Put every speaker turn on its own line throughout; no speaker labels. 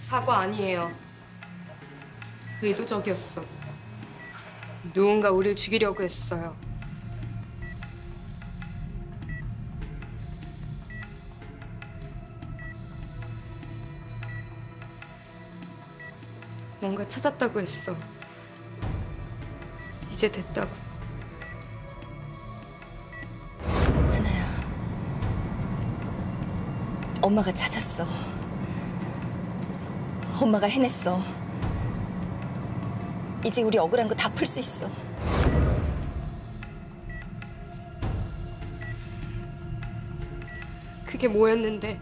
사고 아니에요. 의도적이었어. 누군가 우릴 죽이려고 했어요. 뭔가 찾았다고 했어. 이제 됐다고.
하나야. 엄마가 찾았어. 엄마가 해냈어. 이제 우리 억울한 거 다 풀 수 있어.
그게 뭐였는데?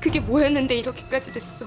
그게 뭐였는데 이렇게까지 됐어?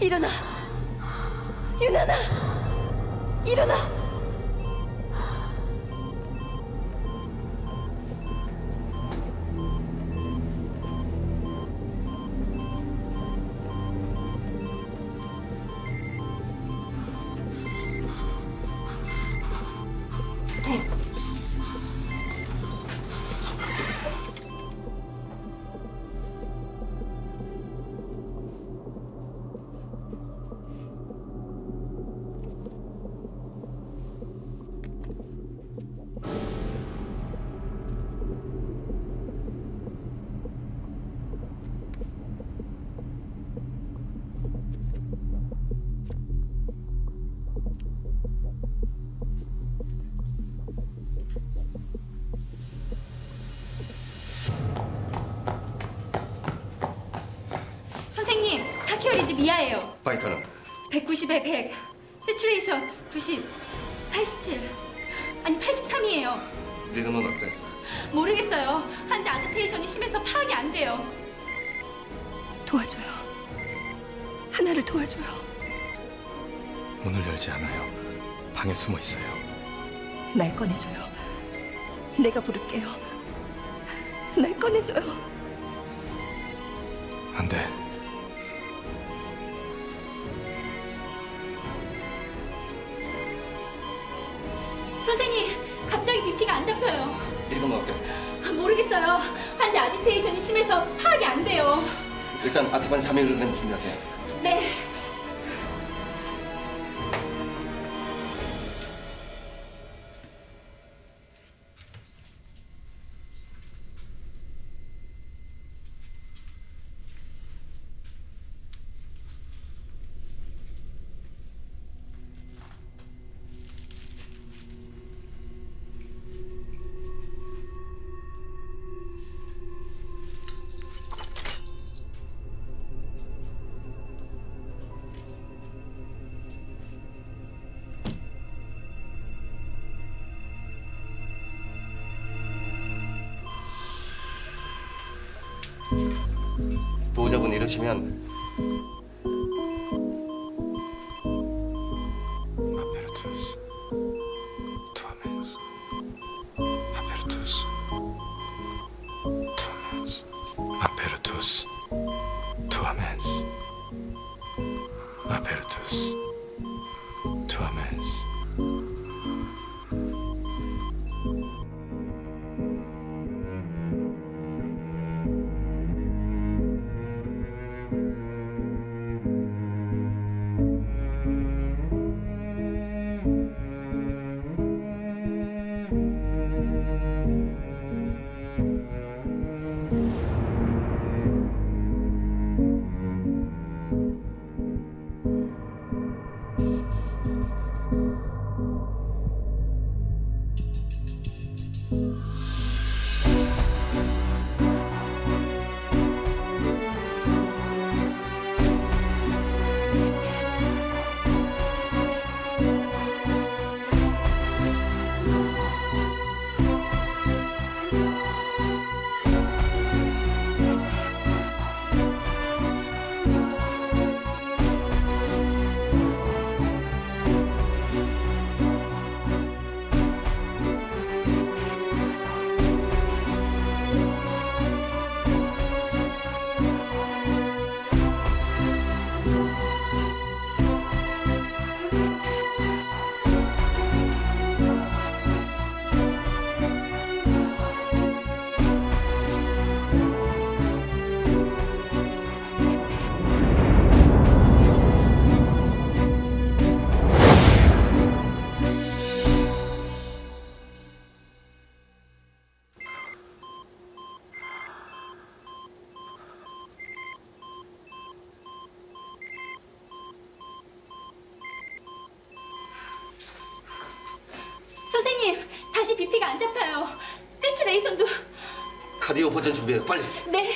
일어나. 유나나. 일어나.
미아예요.
바이터는
190에 100, 세츄레이션 90, 87, 아니 83이에요.
리듬은 어때?
모르겠어요. 환자 아지테이션이 심해서 파악이 안 돼요.
도와줘요. 하나를 도와줘요.
문을 열지 않아요. 방에 숨어 있어요.
날 꺼내줘요. 내가 부를게요. 날 꺼내줘요.
안 돼.
선생님, 갑자기 BP가 안 잡혀요.
이름 어때?
아, 모르겠어요. 환자 아지테이션이 심해서 파악이 안 돼요.
일단 아티반 3일은 준비하세요.
네.
보호자분 이러시면
아페르투스 투아멘스. 아페르투스. 투아멘스
선생님, 다시 BP가 안 잡혀요. 세츄레이션도
카디오 버전 준비해요. 빨리.
네.